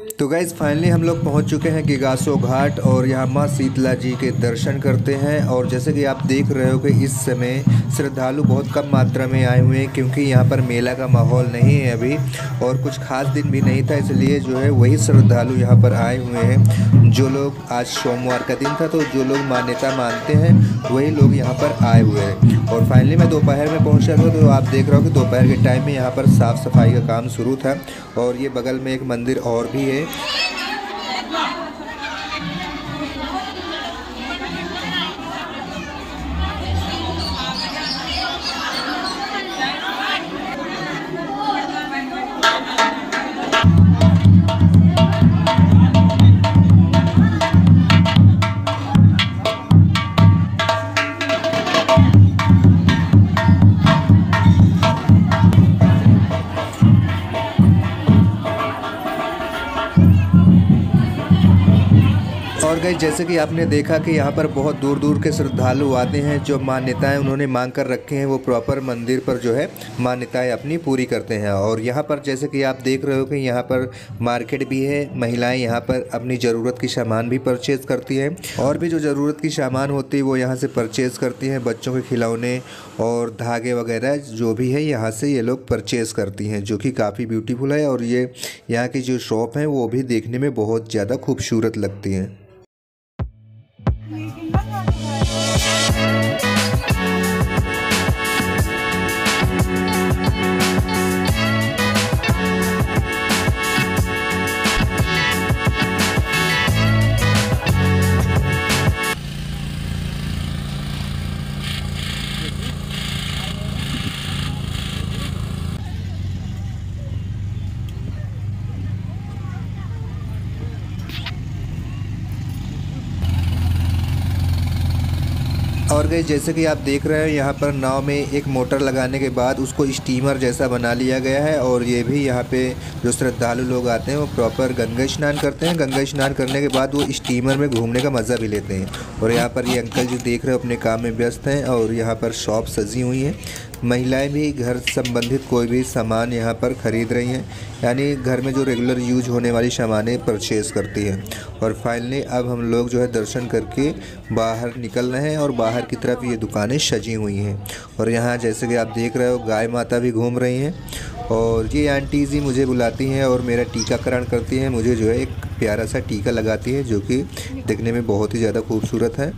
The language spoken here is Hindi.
तो गैज़ फाइनली हम लोग पहुँच चुके हैं गिगासो घाट और यहाँ माँ शीतला जी के दर्शन करते हैं। और जैसे कि आप देख रहे हो कि इस समय श्रद्धालु बहुत कम मात्रा में आए हुए हैं क्योंकि यहाँ पर मेला का माहौल नहीं है अभी और कुछ खास दिन भी नहीं था, इसलिए जो है वही श्रद्धालु यहाँ पर आए हुए हैं। जो लोग आज सोमवार का दिन था तो जो लोग मान्यता मानते हैं, वही लोग यहाँ पर आए हुए हैं। और फाइनली मैं दोपहर में पहुँचा था तो आप देख रहे हो कि दोपहर के टाइम में यहाँ पर साफ़ सफ़ाई का काम शुरू था और ये बगल में एक मंदिर और भी है। और गई, जैसे कि आपने देखा कि यहाँ पर बहुत दूर दूर के श्रद्धालु आते हैं, जो मान्यताएँ उन्होंने मांग कर रखे हैं, वो प्रॉपर मंदिर पर जो है मान्यताएँ अपनी पूरी करते हैं। और यहाँ पर जैसे कि आप देख रहे हो कि यहाँ पर मार्केट भी है, महिलाएँ यहाँ पर अपनी ज़रूरत की सामान भी परचेज़ करती हैं, और भी जो ज़रूरत की सामान होती है, वो यहाँ से परचेज़ करती हैं, बच्चों के खिलौने और धागे वगैरह जो भी है, यहाँ से ये लोग परचेज़ करती हैं, जो कि काफ़ी ब्यूटीफुल है, और ये यहाँ की जो शॉप हैं, वो भी देखने में बहुत ज़्यादा खूबसूरत लगती हैं। Bye. और गई जैसे कि आप देख रहे हैं, यहाँ पर नाव में एक मोटर लगाने के बाद उसको स्टीमर जैसा बना लिया गया है और ये भी यहाँ पे जो श्रद्धालु लोग आते हैं, वो प्रॉपर गंगा स्नान करते हैं। गंगा स्नान करने के बाद वो स्टीमर में घूमने का मज़ा भी लेते हैं। और यहाँ पर ये अंकल जी देख रहे हो अपने काम में व्यस्त हैं और यहाँ पर शॉप सजी हुई हैं। महिलाएँ भी घर संबंधित कोई भी सामान यहाँ पर ख़रीद रही हैं। यानी घर में जो रेगुलर यूज़ होने वाली सामानें परचेज़ करती हैं। और फाइनली अब हम लोग जो है दर्शन करके बाहर निकल रहे हैं और बाहर की तरफ़ ये दुकानें सजी हुई हैं। और यहाँ जैसे कि आप देख रहे हो गाय माता भी घूम रही हैं। और ये आंटी जी मुझे बुलाती हैं और मेरा टीकाकरण करती हैं। मुझे जो है एक प्यारा सा टीका लगाती है, जो कि देखने में बहुत ही ज़्यादा खूबसूरत है।